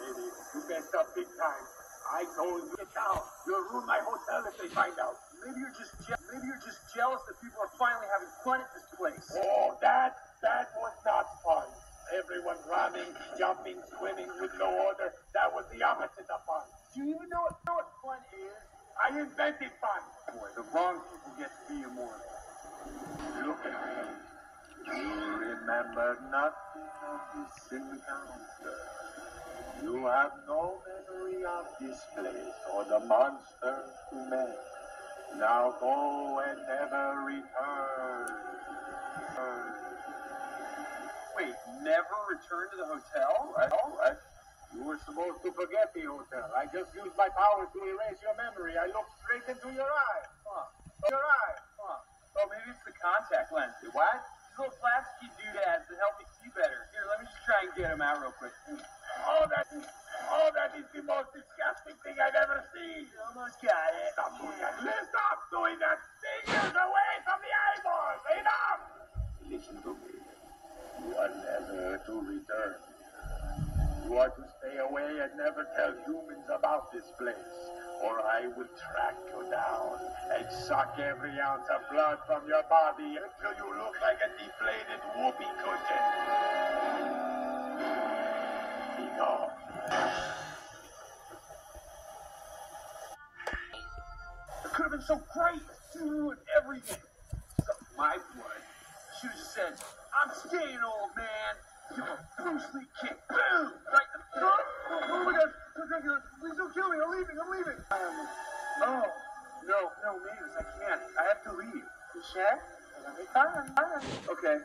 baby. You messed up big time. I told you, get out. You'll ruin my hotel if they find out. Maybe you're just je- maybe you're just jealous that people are finally having fun at this place. Oh, that, that was not fun. Everyone running, jumping, swimming with no order. That was the opposite of fun. Do you even know what, know what fun is? I invented fun. Boy, the wrong people get to be immortal. Look at of encounter. You have no memory of this place or the monsters who met. Now go and never return. Wait, never return to the hotel? Right, all right. You were supposed to forget the hotel. I just used my power to erase your memory. I looked straight into your eyes. Huh. Your eye. Huh. Oh, maybe it's the contact lens. What? These little plasticky doodads get him out real quick. Oh, that is, oh, that is the most disgusting thing I've ever seen. You almost got it. Stop doing that. Stop doing that. Fingers away from the eyeballs. Enough. Listen to me. You are never to return. You are to stay away and never tell humans about this place, or I will track you down and suck every ounce of blood from your body until you look like a deflated could have been so great. You ruined everything. Suck my blood. Should have said, I'm staying, old man. Give a Bruce Lee kick. Boom! Right in the throat. Oh, my God. Please don't kill me. I'm leaving. I'm leaving. Um, oh. No, no, Mavis, I can't. I have to leave. You sure? Be fine. Fine. Okay.